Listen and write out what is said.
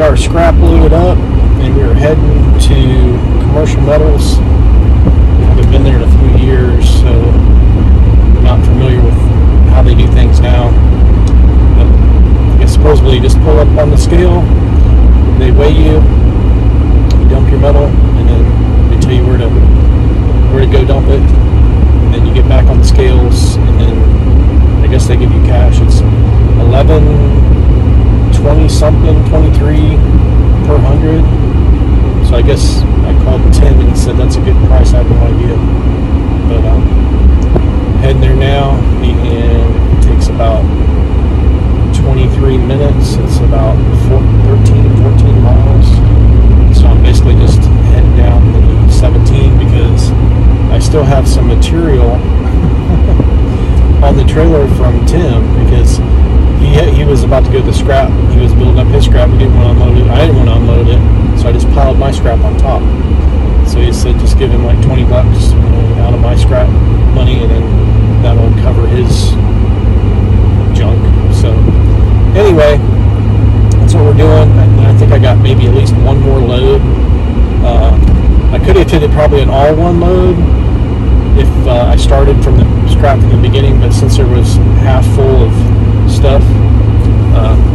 got our scrap loaded up, and we were heading to Commercial Metals. I haven't been there in a few years, so I'm not familiar with how they do things now. But I guess supposedly you just pull up on the scale, they weigh you, you dump your metal, and then they tell you where to where to go dump it, and then you get back on the scales, and then I guess they give you cash. It's 11, 20 something, 23 per hundred. So I guess I called Tim and said that's a good price. I have no idea, but um, heading there now, and it takes about 23 minutes. It's about four, 13, 14 miles. So I'm basically just heading down the 17 because I still have some material on the trailer from Tim because he he was about to go to the scrap. He was building up his scrap. He didn't want to unload it. I didn't want to unload it, so I just piled my scrap on top. So he said just give him like 20 bucks out of my scrap money, and then that'll cover his junk. So anyway, that's what we're doing. And I think I got maybe at least one more load. Uh, I could have did probably an all one load if uh, I started from the scrap from the beginning, but since there was half full of stuff, uh,